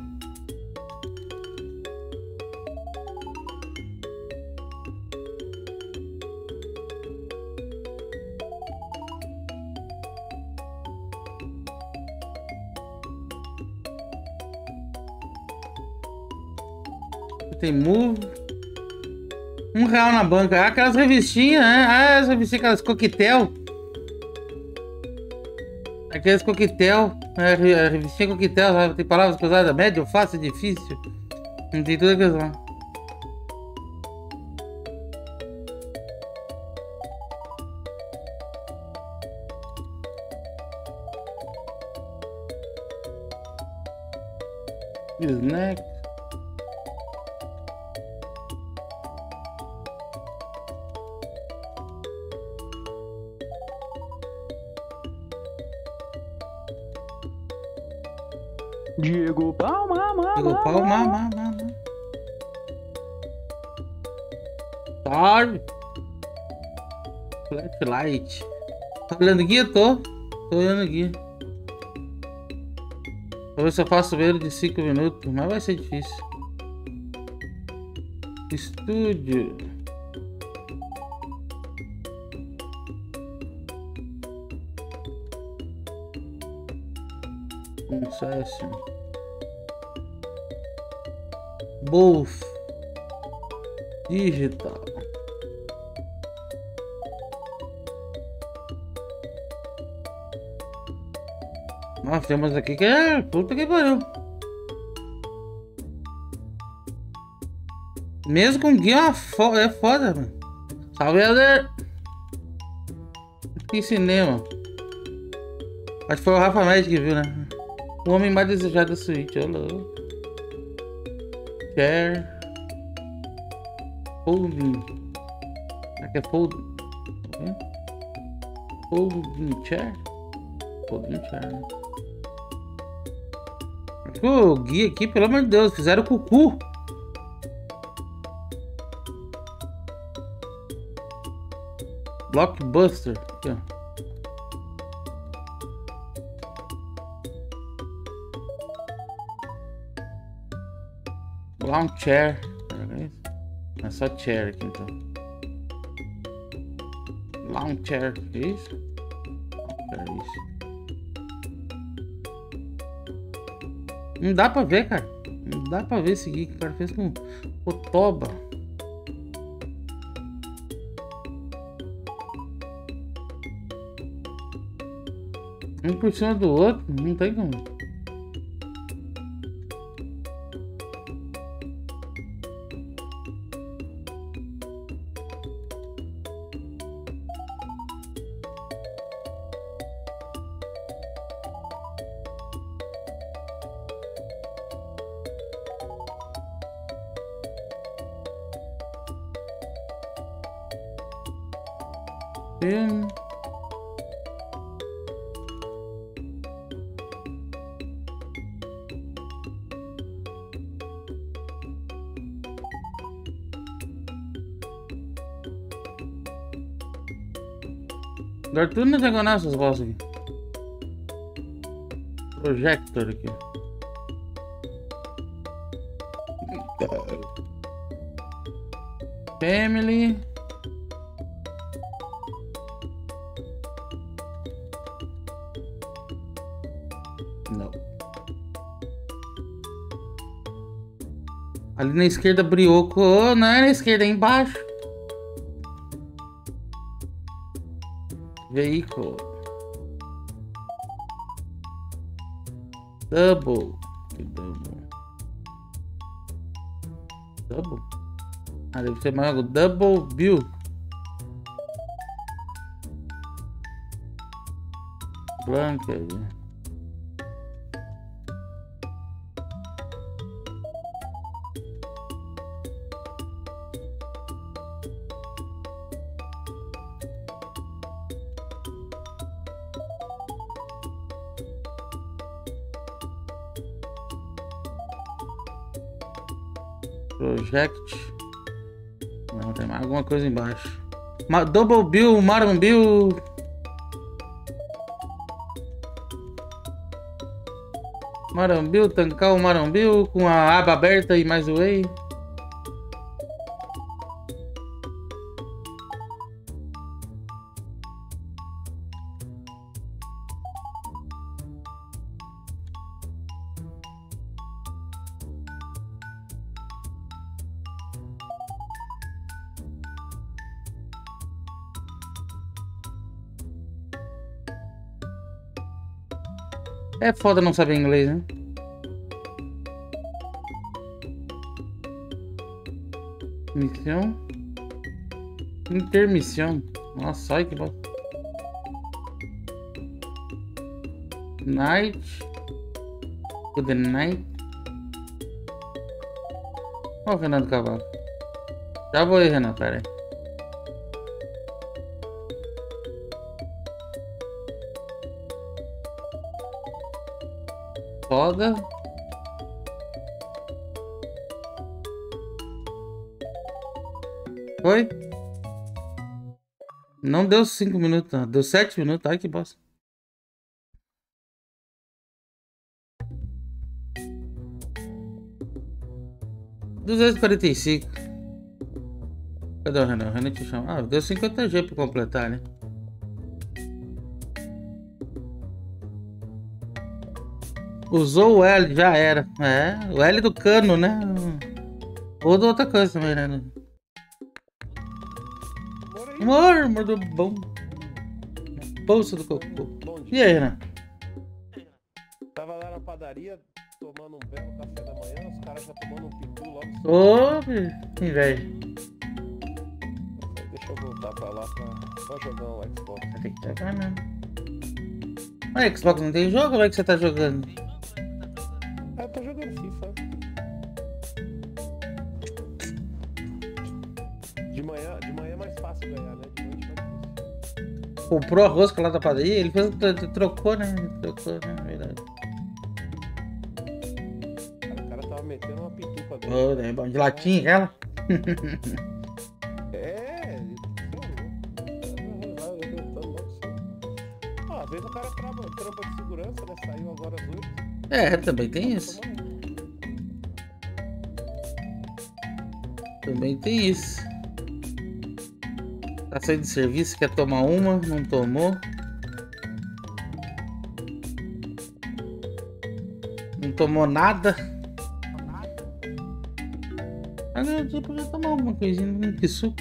Tem. Um real na banca. Ah, aquelas revistinhas, né? Ah, as revistinhas, aquelas coquetel. Aqueles coquetel. É, revistinha coquetel. Tem palavras pesadas. Médio, fácil, difícil. Não tem tudo aquilo lá. Snack. Palma, mama, Diego Palma, mama, mama. Salve. Flashlight. Tá olhando guia? Tô. Tô olhando guia. Vou ver se eu faço ele de 5 minutos, mas vai ser difícil. Estúdio. Session. Both. Digital. Nossa, tem umas aqui que é. Puta que pariu. Mesmo com guia é fo- é foda, mano. Salve, Helder! Que cinema. Acho que foi o Rafa Magic que viu, né? O homem mais desejado da Switch, ô louco. Chair. Folding. Será que é folding? Folding chair? Folding chair, né? O guia aqui, pelo amor de Deus, fizeram cucu. Blockbuster. Aqui, ó. Lounge chair. É só chair aqui então. Lounge chair. Que isso? Lounge chair, isso. Não dá pra ver, cara. Não dá pra ver esse geek o cara fez com Otoba. Um por cima do outro, não tem como. Agora tudo na diagonal essas bolsas aqui. Projector aqui. Family. Não. Ali na esquerda, brioco. Oh, não é na esquerda, é embaixo. Veículo. Double. Double? Double? Ah, deve ser mais algo. Double Bill. Blanca. Coisa embaixo. Ma Double Bill, Maron Bill. Marambil, tancar o Marambil com a aba aberta e mais o Way. É foda não saber inglês, né? Missão. Intermissão. Nossa, olha que bom. Night. Good night. Olha o Renan do Cavalo. Já vou aí, Renan, pera aí. Foda. Foi? Não deu 5 minutos, não. deu 7 minutos. Ai que bosta. Duzentos e quarenta e cinco. Cadê o Renan? O Renan te chama. Ah, deu 50 G pra completar, né? Usou o L, já era. É, o L do cano, né? Ou de outra coisa também, né? Amor, amor do bom. Bolsa do cocô. E aí, Renan? Tava lá na padaria tomando um belo café da manhã, os caras já tomando um pitu logo. Ô, que inveja. Deixa eu voltar pra lá pra só jogar um Xbox. Tem que jogar mesmo. Mas Xbox não tem jogo? Como é que você tá jogando? FIFA. De manhã, de manhã é mais fácil ganhar, né? De noite é mais difícil. Comprou a rosca lá da padaria? Ele fez, tro- trocou, né? Trocou, né? Verdade. Cara, o cara tava metendo uma pituca dentro. Ô, né? De latinha, aquela? É, às vezes o cara trampa de segurança, né? Saiu agora às 8. É, também tem isso. Também tem isso. Tá saindo de serviço, quer tomar uma, não tomou. Não tomou nada. Agora eu podia tomar alguma coisinha, que suco.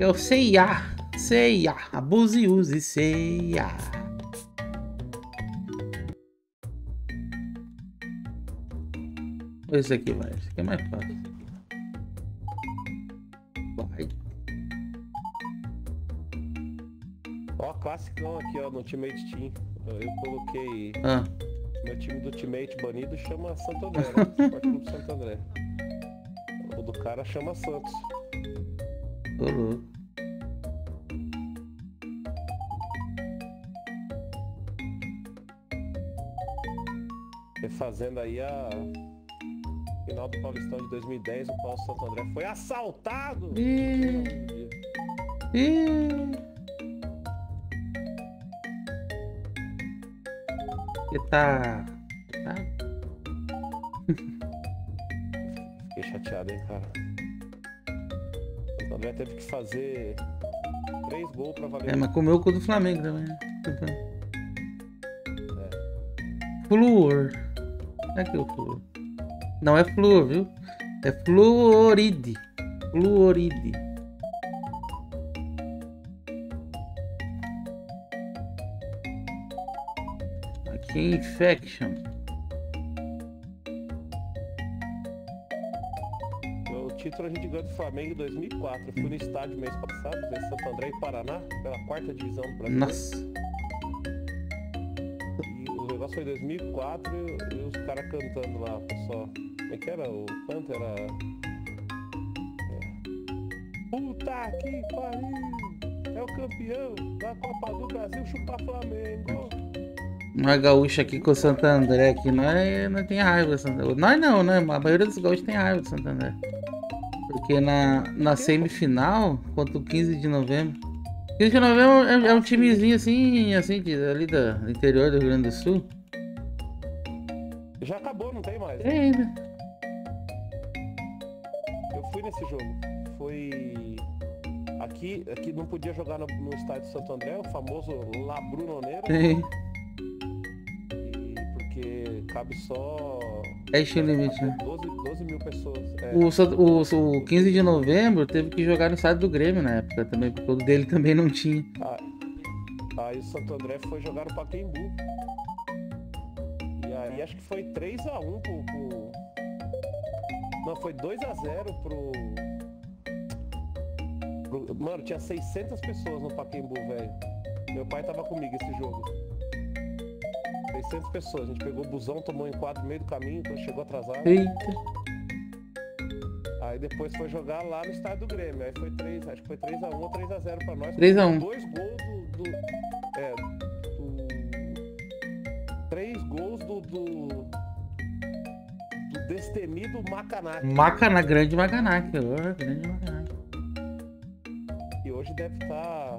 Eu sei a, sei a, abuse use, sei. Esse aqui vai, esse aqui é mais fácil. Vai. Ó, classicão aqui, ó, no Ultimate Team. Eu coloquei Ah, meu time do Ultimate banido chama Santo André, né? Clube Santo André. O do cara chama Santos. tô louco. Refazendo aí a final do Paulistão de 2010, o Paulo Santo André foi assaltado! Ih, ih. Que tá. tá. Fiquei chateado, hein, cara. O Santo André teve que fazer três gols pra valer. É, mas comeu o cu do Flamengo também, né? Flúor. Não é que é o flúor? Não é flúor, viu? É fluoride. Fluoride. Aqui é infection. O título a gente ganhou do Flamengo em 2004. Eu fui no estádio mês passado, ver Santo André e Paraná, pela quarta divisão do Brasil. Nossa. E o negócio foi em 2004 e, e os caras cantando lá, pessoal. Como é que era? O canto era. é, Puta que pariu! É o campeão da Copa do Brasil, chupa Flamengo! Nós gaúcho aqui com o Santo André aqui, nós, nós tem raiva do. Nós não, né? A maioria dos gaúchos tem raiva do Santo André. Porque na, na semifinal, contra o 15 de novembro. 15 de novembro é, é um timezinho assim, assim, de- ali da, do interior do Rio Grande do Sul. Já acabou, não tem mais. É ainda. Nesse jogo. Foi. Aqui, aqui não podia jogar no, no estádio Santo André, o famoso La Brunoneira. Tem. E porque cabe só É o limite, né? 12, 12 mil pessoas. É, O, o, o 15 de novembro teve que jogar no estádio do Grêmio na época também, porque o dele também não tinha. ah, Aí o Santo André foi jogar no Pacaembu. E aí acho que foi 3x1 pro, pro... Não, foi 2x0 pro... pro... Mano, tinha 600 pessoas no Pacaembu, velho. Meu pai tava comigo esse jogo. 600 pessoas. A gente pegou o busão, tomou um enquadro no meio do caminho, então chegou atrasado. Eita. Aí depois foi jogar lá no estádio do Grêmio. Aí foi 3, acho que foi 3x1 ou 3x0 pra nós. 3 a 1. Dois gols do. do é. Do, três gols do, do destemido Macaná. Macana, grande Macanac. ô, Grande Macanac. Que hoje deve estar.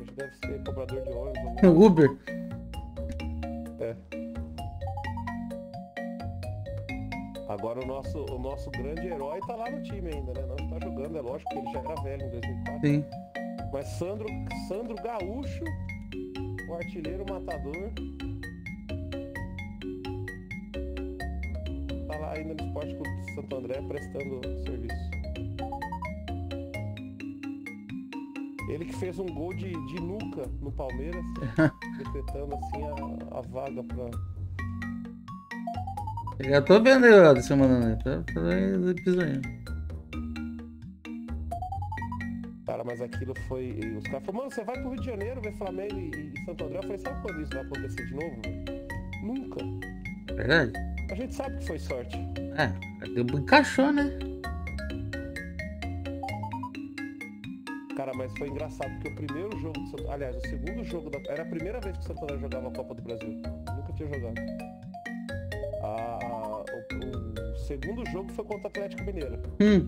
Hoje deve ser cobrador de ônibus. alguma- Uber. É. Agora o nosso, o nosso grande herói tá lá no time ainda, né? Não está jogando, é lógico que ele já era velho em 2004. Sim. Mas Sandro, Sandro Gaúcho, o artilheiro matador. Tá ainda no Esporte Clube de Santo André prestando serviço. Ele que fez um gol de, de nuca no Palmeiras, decretando assim a, a vaga pra. Eu já tô vendo aí, você mandando aí. Tô, tô vendo os episódios. Cara, mas aquilo foi. Os caras falaram, mano, você vai pro Rio de Janeiro ver Flamengo e, e Santo André. Eu falei, sabe quando isso vai acontecer de novo? Nunca. Verdade? A gente sabe que foi sorte. É, deu- encaixou, né? Cara, mas foi engraçado, porque o primeiro jogo do Santo Aliás, o segundo jogo da. Era a primeira vez que o Santo André jogava a Copa do Brasil. Nunca tinha jogado. A- o, o segundo jogo foi contra o Atlético Mineiro. Hum,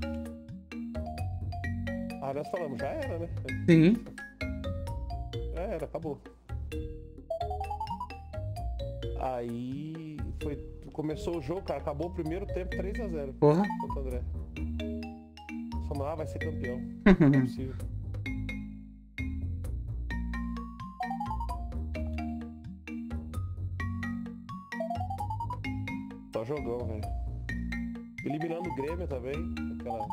Ah, nós falamos, já era, né? sim. Já era, acabou. Aí foi. Começou o jogo, cara, acabou o primeiro tempo 3x0 Porra. Santo André. Falando, ah, vai ser campeão. Não é possível. Só jogão, velho. Eliminando o Grêmio também, aquela.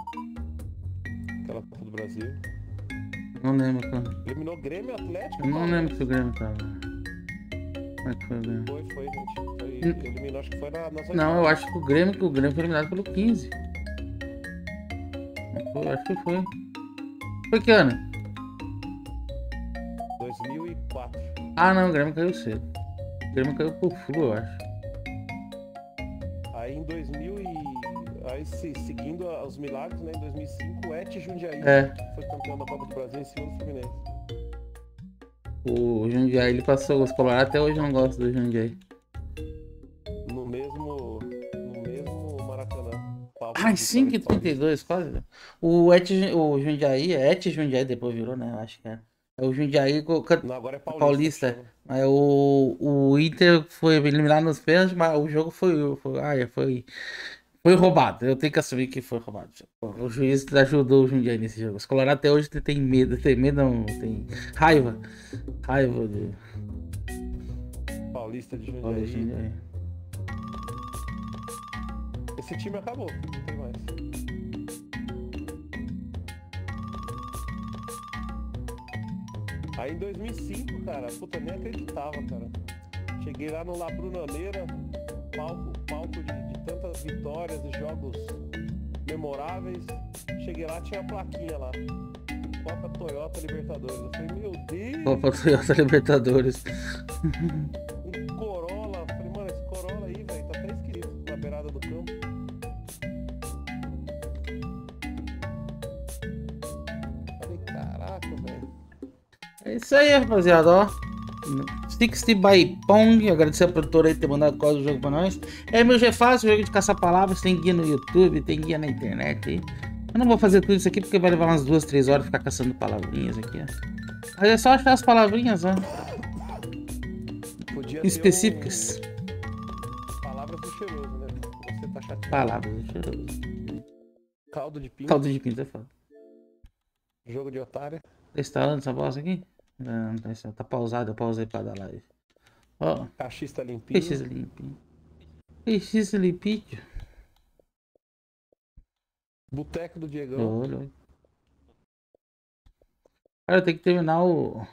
Aquela Copa do Brasil. Não lembro, cara. Eliminou Grêmio, Atlético. Não Palmeiras. lembro se o Grêmio tava. Foi? Foi, gente. Foi, Hum. eliminou, acho que foi na, nas Não, eu acho que o Grêmio, que o Grêmio foi eliminado pelo 15. Não foi? Acho que foi. Foi que ano? 2004. Ah, não, o Grêmio caiu cedo. O Grêmio caiu pro Flu, eu acho. Aí em 2000 e... Aí se, seguindo os milagres, né? Em 2005, o Et Jundiaí É. foi campeão da Copa do Brasil em cima do Fluminense. O Jundiaí, ele passou os Colorado, até hoje eu não gosto do Jundiaí. No mesmo... No mesmo Maracanã. De 5 e Vitória e 32, quase. O, Et, o Jundiaí, é Et Jundiaí, depois virou, né? Eu acho que é. É o Jundiaí. Não, agora é Paulista. Paulista. Mas o, o Inter foi eliminado nos pênaltis, mas o jogo foi. foi, ai, foi, foi roubado. Eu tenho que assumir que foi roubado. O juiz ajudou o Jundiaí nesse jogo. Os Colorado até hoje tem medo. Tem medo, não. Tem raiva. Raiva do Paulista de Jundiaí. Jundiaí. Esse time acabou. Não tem mais. Aí em 2005, cara, puta, nem acreditava, cara. Cheguei lá no La Brunaneira, palco, palco de tantas vitórias e jogos memoráveis. Cheguei lá, tinha a plaquinha lá. Copa Toyota Libertadores. Eu falei, meu Deus, Copa Toyota Libertadores. um Corolla. Eu falei, mano, esse Corolla aí, velho, tá até escrito na beirada do campo. Falei, caraca, velho. É isso aí, rapaziada, ó. 60 by Pong, agradecer a produtora aí ter mandado o jogo pra nós. É meu G fácil, jogo de caçar palavras, tem guia no YouTube, tem guia na internet aí. Eu não vou fazer tudo isso aqui porque vai levar umas duas, três horas ficar caçando palavrinhas aqui, ó. Mas é só achar as palavrinhas, ó. Podia Específicas. um- Palavras do cheiroso, né? Você tá chateado. Palavras, cheiroso. Caldo de pinto. Caldo de pinto é foda. Jogo de otária. Tá instalando essa voz aqui? Não, tá. Tá pausado, eu pausei pra dar live. Ó, Cachista limpinho. peixes limpinho. Peixes limpinho. Boteco do Diegão. Olha. Cara, tem que terminar o.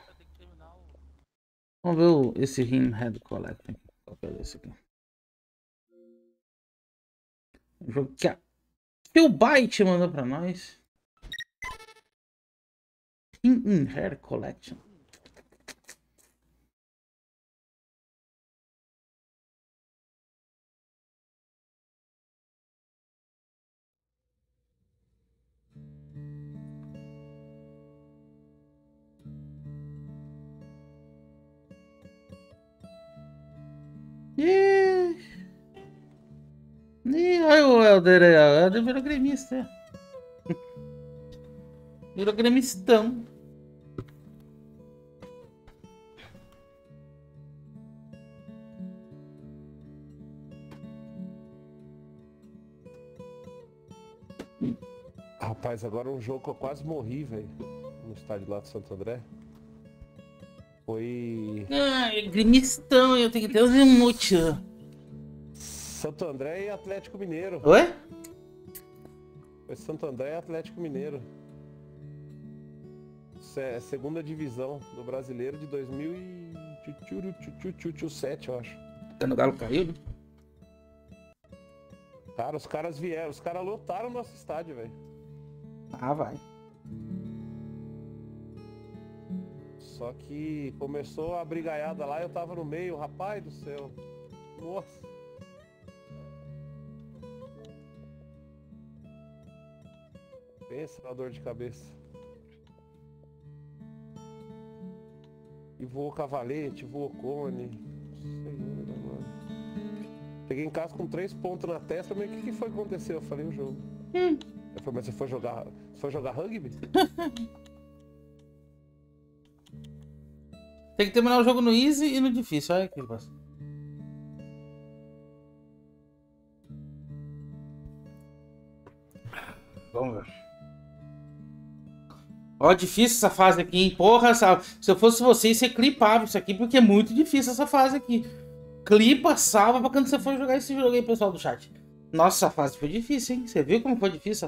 Vamos ver o, esse Rim Head Collector. Qual que é esse aqui? O jogo que a Phil Byte mandou pra nós. Rim Hair Collection. Ih, Ih, olha o Helder aí, o Helder virou gremista. é. Virou gremistão. Rapaz, agora um jogo que eu quase morri, velho. No estádio lá de Santo André. Foi. Ah, é gremistão, eu tenho que ter os emotes. Santo André e Atlético Mineiro. Oi? Foi Santo André e Atlético Mineiro. Se- Segunda divisão do brasileiro de 2007, eu acho. Quando o Galo caiu, né? Cara, os caras vieram, os caras lotaram nosso estádio, velho. Ah, vai. Só que começou a brigaiada lá, eu tava no meio, rapaz do céu. Nossa. Pensa na dor de cabeça. E voou cavalete, voou cone. Senhor, mano. Cheguei em casa com três pontos na testa, mas o que, que foi que aconteceu? Eu falei o jogo. Eu falei, mas você foi jogar. Você foi jogar rugby? Tem que terminar o jogo no easy e no difícil. Olha que bosta. Vamos ver. Ó, difícil essa fase aqui, hein? Porra, sabe? se eu fosse vocês, você clipava isso aqui, porque é muito difícil essa fase aqui. Clipa, salva pra quando você for jogar esse jogo aí, pessoal do chat. Nossa, essa fase foi difícil, hein? Você viu como foi difícil?